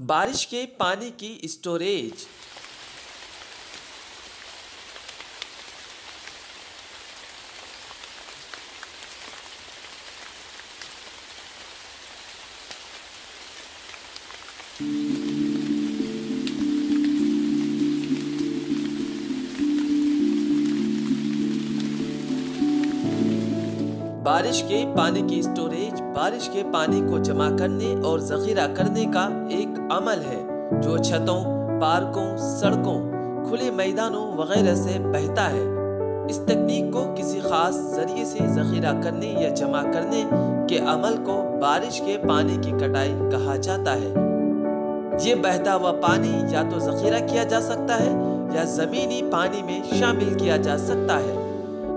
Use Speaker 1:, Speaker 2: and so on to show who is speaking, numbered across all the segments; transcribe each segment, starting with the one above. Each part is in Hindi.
Speaker 1: बारिश के पानी की स्टोरेज। बारिश के पानी की स्टोरेज बारिश के पानी को जमा करने और जखीरा करने का एक अमल है, जो छतों, पार्कों, सड़कों, खुले मैदानों वगैरह से बहता है। इस तकनीक को किसी खास ज़रिए से जखीरा करने या जमा करने के अमल को बारिश के पानी की कटाई कहा जाता है। ये बहता हुआ पानी या तो जखीरा किया जा सकता है या जमीनी पानी में शामिल किया जा सकता है।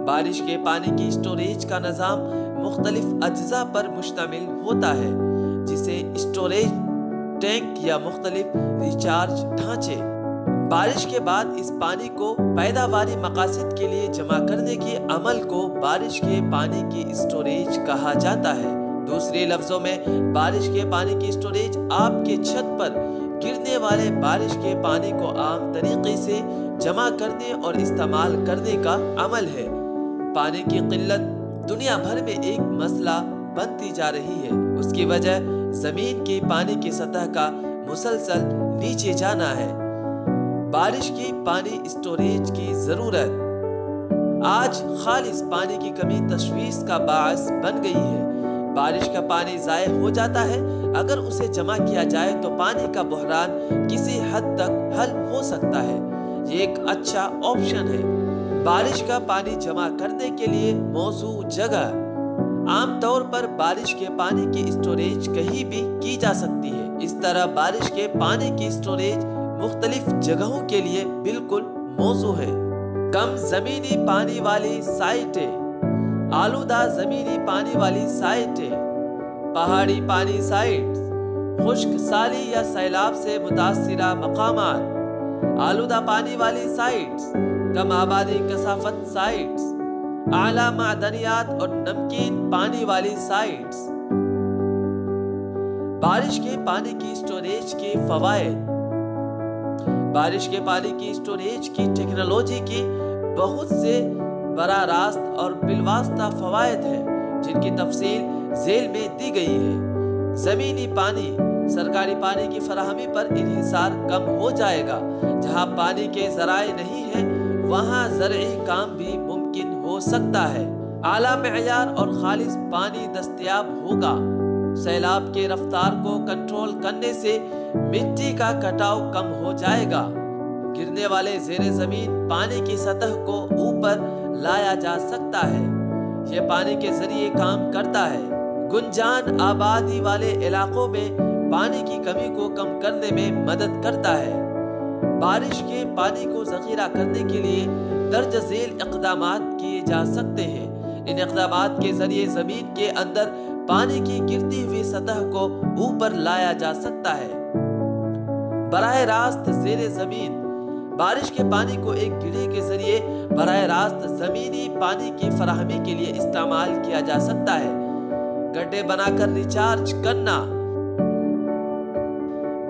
Speaker 1: बारिश के पानी की स्टोरेज का निज़ाम मुख्तलिफ़ अज्जा पर मुश्तमिल होता है, जिसे स्टोरेज टैंक या मुख्तलिफ़ रिचार्ज ढांचे। बारिश के बाद इस पानी को पैदावारी मकासद के लिए जमा करने के अमल को बारिश के पानी की स्टोरेज कहा जाता है। दूसरे लफ्जों में, बारिश के पानी की स्टोरेज आपके छत पर गिरने वाले बारिश के पानी को आम तरीके से जमा करने और इस्तेमाल करने का अमल है। पानी की किल्लत दुनिया भर में एक मसला बनती जा रही है। उसकी वजह ज़मीन के पानी की सतह का मुसलसल नीचे जाना है। बारिश की पानी स्टोरेज की ज़रूरत। आज खालिश पानी की कमी तशवीश का बास बन गई है। बारिश का पानी ज़ाय हो जाता है। अगर उसे जमा किया जाए तो पानी का बहरान किसी हद तक हल हो सकता है। ये एक अच्छा ऑप्शन है। बारिश का पानी जमा करने के लिए मौजू जगह आमतौर पर बारिश के पानी की स्टोरेज कहीं भी की जा सकती है। इस तरह बारिश के पानी की स्टोरेज मुख्तलिफ़ जगहों के लिए बिल्कुल मौजू है। कम जमीनी पानी वाली साइटें आलूदा जमीनी पानी वाली साइटें पहाड़ी पानी साइट्स खुश्क साली या सैलाब से मुतासरा मकामात आलूदा पानी वाली साइट्स कम आबादी कसाफत साइट्स आला मादनियात और नमकीन पानी वाली साइट्स बारिश के पानी की स्टोरेज के फवायद। बारिश के पानी की स्टोरेज की टेक्नोलॉजी की बहुत से बरा रास्त और बिलवास्ता फवायद है, जिनकी तफसील जेल में दी गई है। जमीनी पानी सरकारी पानी की फराहमी पर इन्हिसार कम हो जाएगा। जहाँ पानी के जराए नहीं है, वहाँ ज़रिए काम भी मुमकिन हो सकता है। आला मैार और खालिश पानी दस्तियाब होगा। सैलाब के रफ्तार को कंट्रोल करने से मिट्टी का कटाव कम हो जाएगा। गिरने वाले जेर ज़मीन पानी की सतह को ऊपर लाया जा सकता है। ये पानी के ज़रिए काम करता है। गुंजान आबादी वाले इलाकों में पानी की कमी को कम करने में मदद करता है। बारिश के पानी को जखीरा करने के लिए दर्ज झेल इकदाम किए जा सकते हैं। इन इकदाम के ज़रिए ज़मीन के अंदर पानी की गिरती हुई सतह को ऊपर लाया जा सकता है। बराह रास्त जेर ज़मीन। बारिश के पानी को एक गिढ़ी के ज़रिए बरह रास्त जमीनी पानी की फराहमी के लिए इस्तेमाल किया जा सकता है। गड्ढे बनाकर रिचार्ज करना।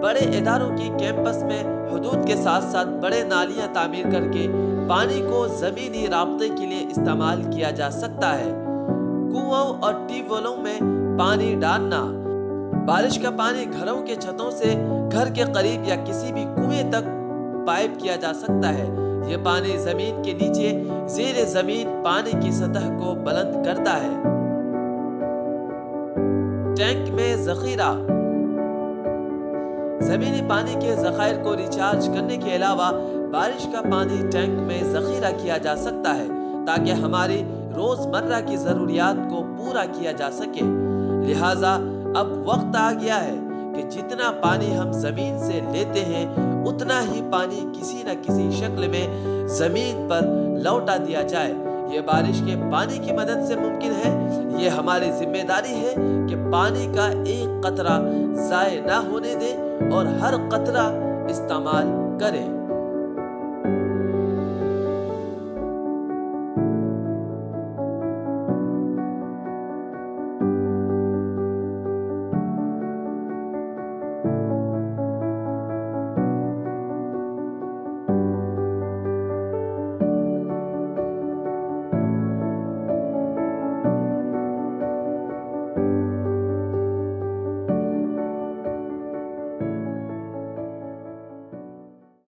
Speaker 1: बड़े इदारों की कैंपस में हदूद के साथ साथ बड़े नालियाँ तामीर करके पानी को जमीनी रबते के लिए इस्तेमाल किया जा सकता है। कुओं और ट्यूबवेलों में पानी डालना। बारिश का पानी घरों के छतों से घर के करीब या किसी भी कुएँ तक पाइप किया जा सकता है। ये पानी ज़मीन के नीचे जेर ज़मीन पानी की सतह को बुलंद करता है। टैंक में जखीरा। जमीनी पानी के जखायर को रिचार्ज करने के अलावा बारिश का पानी टैंक में जखीरा किया जा सकता है, ताकि हमारी रोज़मर्रा की जरूरियात को पूरा किया जा सके। लिहाजा अब वक्त आ गया है कि जितना पानी हम ज़मीन से लेते हैं, उतना ही पानी किसी न किसी शक्ल में ज़मीन पर लौटा दिया जाए। ये बारिश के पानी की मदद से मुमकिन है? ये हमारी ज़िम्मेदारी है कि पानी का एक कतरा जाय ना होने दें और हर कतरा इस्तेमाल करें।